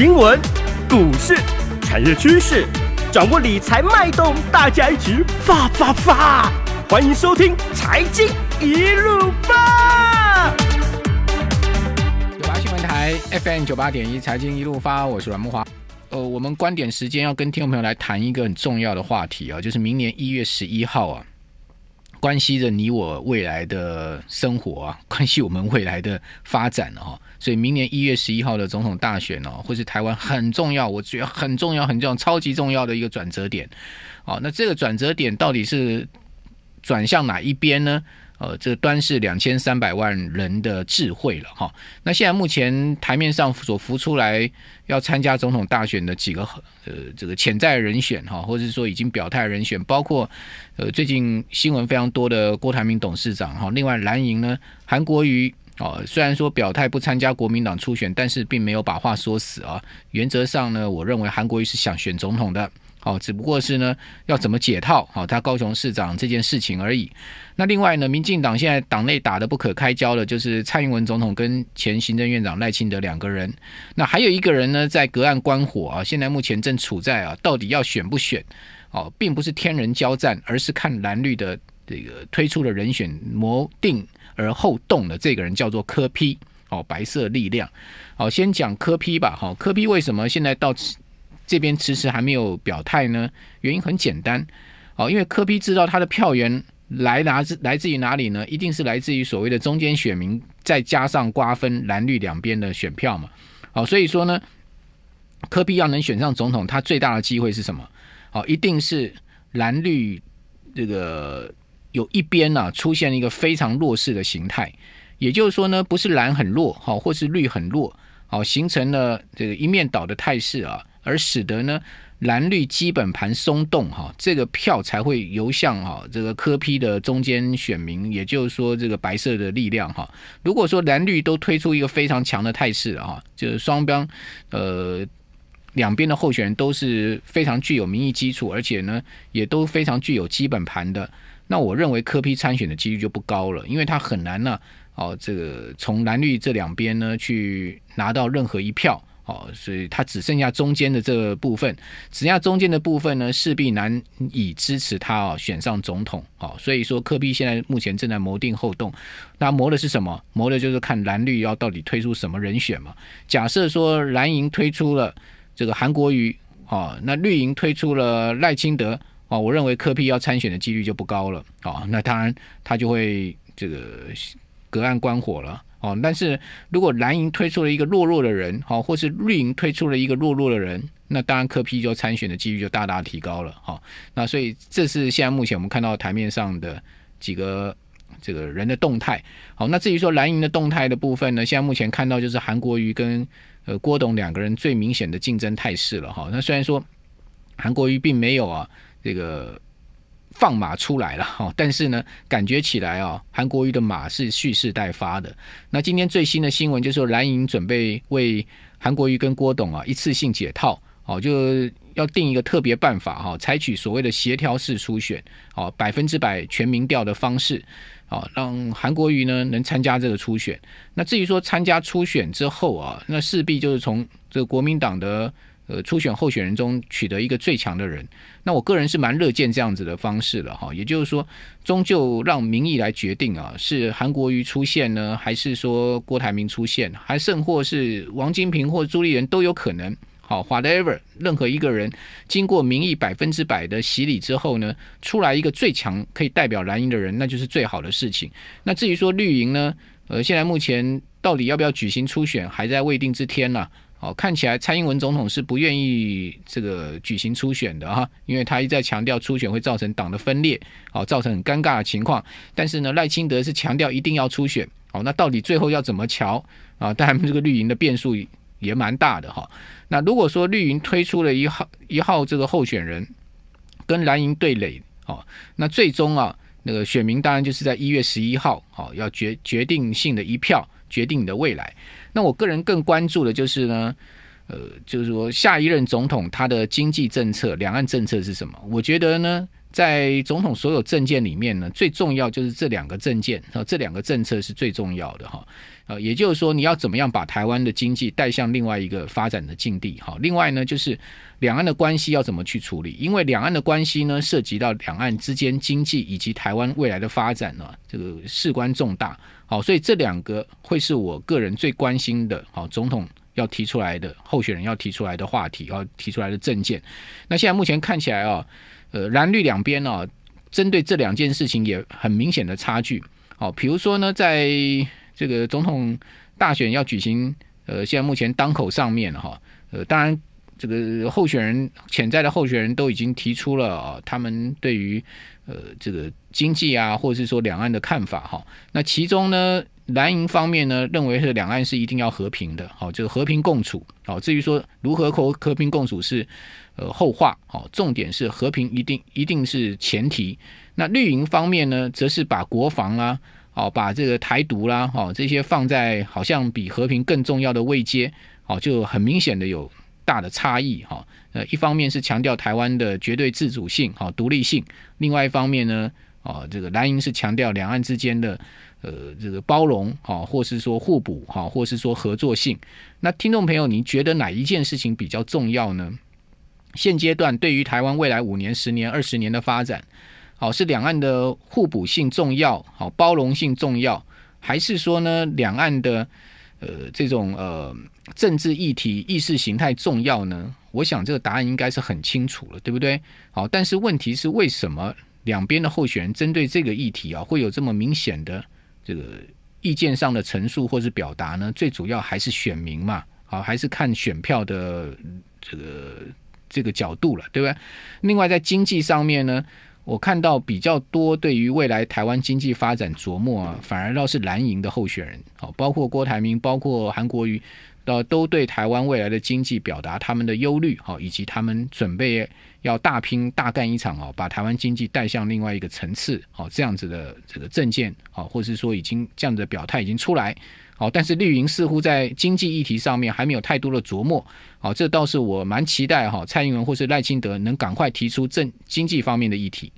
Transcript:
新闻、股市、产业趋势，掌握理财脉动，大家一起发发发！欢迎收听《财经一路发》。九八新闻台 FM 九八点一，财经一路发，我是阮木华。呃，我们观点时间要跟听众朋友来谈一个很重要的话题啊，就是明年一月十一号啊，关系着你我未来的生活啊，关系我们未来的发展啊、所以明年一月十一号的总统大选哦，会是台湾很重要，我觉得很重要、很重要、超级重要的一个转折点。哦，那这个转折点到底是转向哪一边呢？呃，这个端是两千三百万人的智慧了哈。那现在目前台面上所浮出来要参加总统大选的几个呃这个潜在人选哈，或者是说已经表态人选，包括呃最近新闻非常多的郭台铭董事长哈，另外蓝营呢韩国瑜。哦，虽然说表态不参加国民党初选，但是并没有把话说死啊。原则上呢，我认为韩国瑜是想选总统的，好、只不过是呢要怎么解套，好、他高雄市长这件事情而已。那另外呢，民进党现在党内打得不可开交的，就是蔡英文总统跟前行政院长赖清德两个人。那还有一个人呢，在隔岸观火啊，现在目前正处在啊，到底要选不选？哦，并不是天人交战，而是看蓝绿的这个推出的人选谋定而后动的这个人叫做柯批。哦，白色力量。好，先讲柯批吧。好，柯批为什么现在到这边迟迟还没有表态呢？原因很简单。哦，因为柯批知道他的票源来拿自来自于哪里呢？一定是来自于所谓的中间选民，再加上瓜分蓝绿两边的选票嘛。好，所以说呢，柯批要能选上总统，他最大的机会是什么？好，一定是蓝绿这个有一边呢、出现了一个非常弱势的形态，也就是说呢，不是蓝很弱，好，或是绿很弱，好，形成了这个一面倒的态势啊，而使得呢蓝绿基本盘松动哈，这个票才会流向哈这个科批的中间选民，也就是说这个白色的力量哈。如果说蓝绿都推出一个非常强的态势了哈，就是双边呃。两边的候选人都是非常具有民意基础，而且呢，也都非常具有基本盘的。那我认为科批参选的几率就不高了，因为他很难呢，哦，这个从蓝绿这两边呢去拿到任何一票，哦，所以他只剩下中间的这个部分，只剩下中间的部分呢，势必难以支持他哦选上总统，哦，所以说科比现在目前正在谋定后动，那谋的是什么？谋的就是看蓝绿要到底推出什么人选嘛。假设说蓝营推出了。这个韩国瑜哦，那绿营推出了赖清德哦，我认为科比要参选的几率就不高了哦，那当然他就会这个隔岸观火了哦。但是如果蓝营推出了一个弱弱的人，好、哦，或是绿营推出了一个弱弱的人，那当然柯批就参选的几率就大大提高了哈、哦。那所以这是现在目前我们看到台面上的几个这个人的动态。好，那至于说蓝营的动态的部分呢，现在目前看到就是韩国瑜跟呃，郭董两个人最明显的竞争态势了哈。那虽然说韩国瑜并没有啊这个放马出来了哈，但是呢，感觉起来啊，韩国瑜的马是蓄势待发的。那今天最新的新闻就是说，蓝营准备为韩国瑜跟郭董啊一次性解套，哦，就要定一个特别办法哈，采取所谓的协调式初选，哦，百分之百全民调的方式。啊，让韩国瑜呢能参加这个初选。那至于说参加初选之后啊，那势必就是从这个国民党的呃初选候选人中取得一个最强的人。那我个人是蛮乐见这样子的方式的哈。也就是说，终究让民意来决定啊，是韩国瑜出现呢，还是说郭台铭出现，还甚或是王金平或朱立伦都有可能。好，whatever，任何一个人经过民意百分之百的洗礼之后呢，出来一个最强可以代表蓝营的人，那就是最好的事情。那至于说绿营呢，呃，现在目前到底要不要举行初选，还在未定之天呢、好，看起来蔡英文总统是不愿意这个举行初选的哈，因为他一再强调初选会造成党的分裂，好，造成很尴尬的情况。但是呢，赖清德是强调一定要初选，好，那到底最后要怎么瞧啊？当然，这个绿营的变数也蛮大的哈。那如果说绿营推出了一号一号这个候选人跟蓝营对垒，哦，那最终啊，那个选民当然就是在一月十一号，哦，要决决定性的一票决定你的未来。那我个人更关注的就是呢，呃，就是说下一任总统他的经济政策、两岸政策是什么？我觉得呢，在总统所有政见里面呢，最重要就是这两个政见啊，这两个政策是最重要的哈。呃，也就是说，你要怎么样把台湾的经济带向另外一个发展的境地？哈，另外呢，就是两岸的关系要怎么去处理？因为两岸的关系呢，涉及到两岸之间经济以及台湾未来的发展呢，这个事关重大。好，所以这两个会是我个人最关心的。好，总统要提出来的候选人要提出来的话题，要提出来的政见。那现在目前看起来啊，呃，蓝绿两边呢，针对这两件事情也很明显的差距。好，比如说呢，在这个总统大选要举行，呃，现在目前当口上面哈，呃，当然这个候选人潜在的候选人都已经提出了啊，他们对于呃这个经济啊，或者是说两岸的看法哈。那其中呢，蓝营方面呢，认为是两岸是一定要和平的，好，就是和平共处。好，至于说如何和和平共处是呃后话，好，重点是和平一定一定是前提。那绿营方面呢，则是把国防啊。好，把这个台独啦，好，这些放在好像比和平更重要的位阶，好，就很明显的有大的差异，哈。呃，一方面是强调台湾的绝对自主性，好，独立性；另外一方面呢，啊，这个蓝营是强调两岸之间的呃这个包容，好，或是说互补，好，或是说合作性。那听众朋友，你觉得哪一件事情比较重要呢？现阶段对于台湾未来五年、十年、二十年的发展？好，是两岸的互补性重要，好包容性重要，还是说呢，两岸的呃这种呃政治议题、意识形态重要呢？我想这个答案应该是很清楚了，对不对？好，但是问题是为什么两边的候选人针对这个议题啊，会有这么明显的这个意见上的陈述或是表达呢？最主要还是选民嘛，好，还是看选票的这个这个角度了，对不对？另外在经济上面呢？我看到比较多对于未来台湾经济发展琢磨啊，反而倒是蓝营的候选人，好，包括郭台铭，包括韩国瑜，呃，都对台湾未来的经济表达他们的忧虑，好，以及他们准备要大拼大干一场哦，把台湾经济带向另外一个层次，好，这样子的这个政见，好，或是说已经这样的表态已经出来。好，但是绿营似乎在经济议题上面还没有太多的琢磨。好，这倒是我蛮期待哈，蔡英文或是赖清德能赶快提出政经济方面的议题。